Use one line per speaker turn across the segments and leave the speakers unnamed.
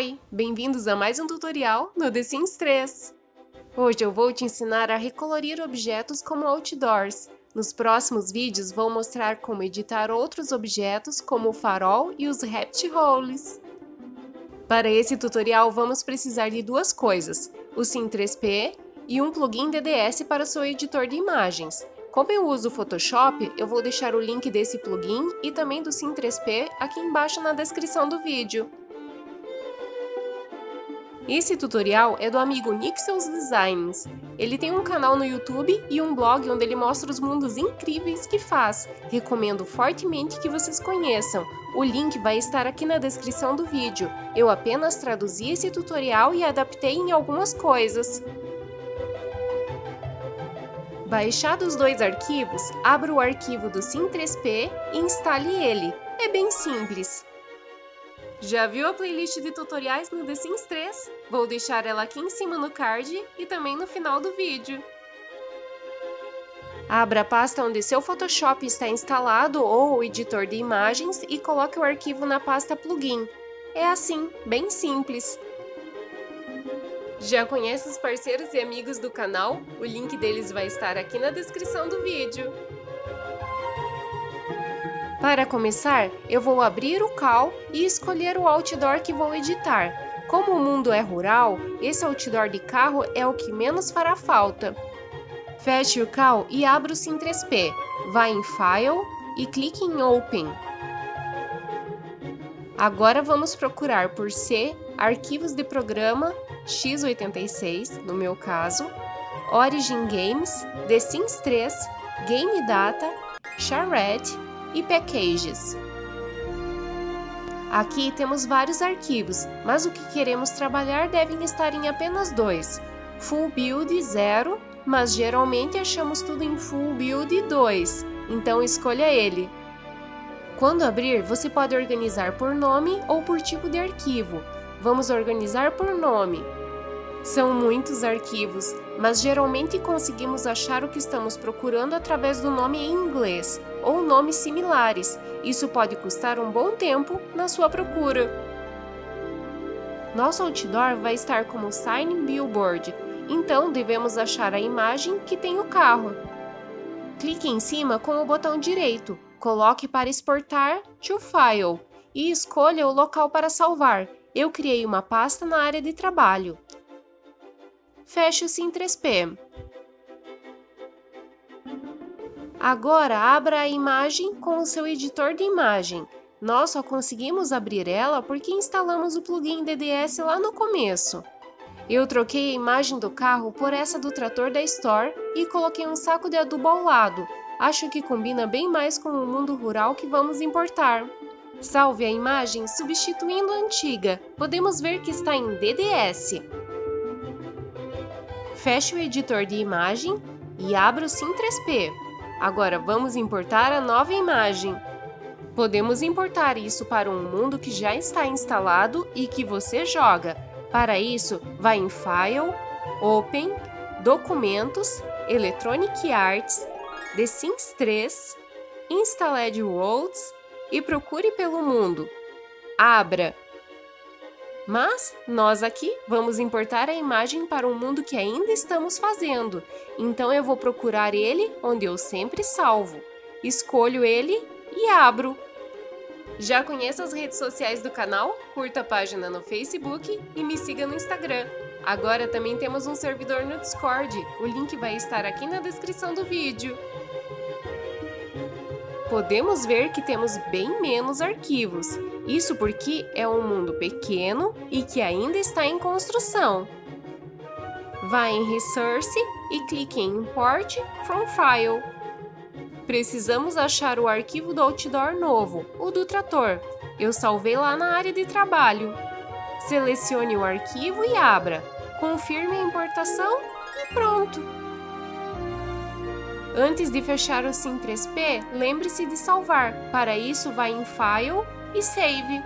Oi, bem-vindos a mais um tutorial no The Sims 3. Hoje eu vou te ensinar a recolorir objetos como outdoors. Nos próximos vídeos vou mostrar como editar outros objetos como o farol e os rabbit holes. Para esse tutorial vamos precisar de duas coisas, o Sim 3P e um plugin DDS para seu editor de imagens. Como eu uso o Photoshop, eu vou deixar o link desse plugin e também do Sim 3P aqui embaixo na descrição do vídeo. Esse tutorial é do amigo Nixels Designs. Ele tem um canal no YouTube e um blog onde ele mostra os mundos incríveis que faz. Recomendo fortemente que vocês conheçam. O link vai estar aqui na descrição do vídeo. Eu apenas traduzi esse tutorial e adaptei em algumas coisas. Baixados os dois arquivos, abra o arquivo do Sim3P e instale ele. É bem simples. Já viu a playlist de tutoriais no The Sims 3? Vou deixar ela aqui em cima no card e também no final do vídeo. Abra a pasta onde seu Photoshop está instalado ou o editor de imagens e coloque o arquivo na pasta plugin. É assim, bem simples. Já conhece os parceiros e amigos do canal? O link deles vai estar aqui na descrição do vídeo. Para começar, eu vou abrir o CAL e escolher o outdoor que vou editar. Como o mundo é rural, esse outdoor de carro é o que menos fará falta. Feche o CAL e abra o Sim3P. Vá em File e clique em Open. Agora vamos procurar por C, arquivos de programa x86, no meu caso, Origin Games, The Sims 3, Game Data, Charette e Packages. Aqui temos vários arquivos, mas o que queremos trabalhar devem estar em apenas dois, Full Build 0, mas geralmente achamos tudo em Full Build 2, então escolha ele. Quando abrir, você pode organizar por nome ou por tipo de arquivo. Vamos organizar por nome. São muitos arquivos, mas geralmente conseguimos achar o que estamos procurando através do nome em inglês ou nomes similares. Isso pode custar um bom tempo na sua procura. Nosso outdoor vai estar como Sign Billboard, então devemos achar a imagem que tem o carro. Clique em cima com o botão direito Coloque para exportar to File e escolha o local para salvar. Eu criei uma pasta na área de trabalho. Feche o Sim3P. Agora abra a imagem com o seu editor de imagem. Nós só conseguimos abrir ela porque instalamos o plugin DDS lá no começo. Eu troquei a imagem do carro por essa do trator da Store e coloquei um saco de adubo ao lado, acho que combina bem mais com o mundo rural que vamos importar. Salve a imagem substituindo a antiga. Podemos ver que está em DDS. Feche o editor de imagem e abra o Sim3P. Agora vamos importar a nova imagem. Podemos importar isso para um mundo que já está instalado e que você joga. Para isso, vá em File, Open, Documentos, Electronic Arts The Sims 3, Installed Worlds e procure pelo mundo. Abra. Mas nós aqui vamos importar a imagem para um mundo que ainda estamos fazendo, então eu vou procurar ele onde eu sempre salvo. Escolho ele e abro. Já conheça as redes sociais do canal? Curta a página no Facebook e me siga no Instagram. Agora também temos um servidor no Discord, o link vai estar aqui na descrição do vídeo podemos ver que temos bem menos arquivos. Isso porque é um mundo pequeno e que ainda está em construção. Vá em Resource e clique em Import from File. Precisamos achar o arquivo do Outdoor novo, o do trator. Eu salvei lá na área de trabalho. Selecione o arquivo e abra. Confirme a importação e pronto! Antes de fechar o Sim3P, lembre-se de salvar. Para isso, vá em File e Save.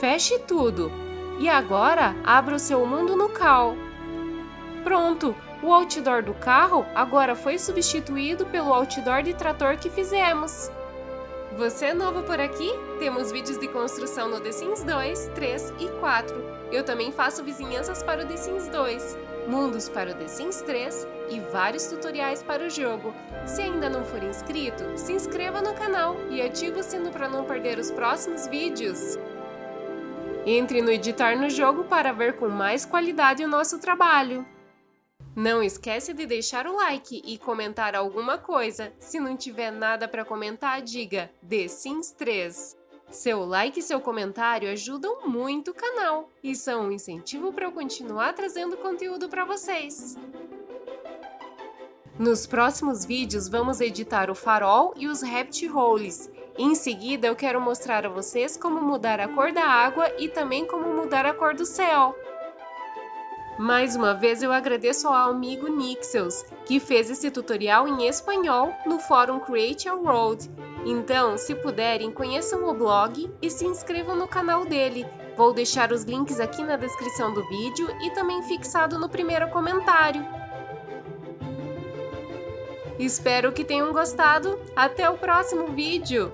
Feche tudo. E agora, abra o seu mundo no Cal. Pronto! O outdoor do carro agora foi substituído pelo outdoor de trator que fizemos. Você é novo por aqui? Temos vídeos de construção no The Sims 2, 3 e 4. Eu também faço vizinhanças para o The Sims 2, mundos para o The Sims 3 e vários tutoriais para o jogo. Se ainda não for inscrito, se inscreva no canal e ative o sino para não perder os próximos vídeos. Entre no Editar no Jogo para ver com mais qualidade o nosso trabalho. Não esquece de deixar o like e comentar alguma coisa. Se não tiver nada para comentar, diga The Sims 3. Seu like e seu comentário ajudam muito o canal e são um incentivo para eu continuar trazendo conteúdo para vocês. Nos próximos vídeos vamos editar o farol e os rapt holes. Em seguida eu quero mostrar a vocês como mudar a cor da água e também como mudar a cor do céu. Mais uma vez eu agradeço ao amigo Nixels, que fez esse tutorial em espanhol no fórum Create a World. Então, se puderem, conheçam o blog e se inscrevam no canal dele. Vou deixar os links aqui na descrição do vídeo e também fixado no primeiro comentário. Espero que tenham gostado. Até o próximo vídeo!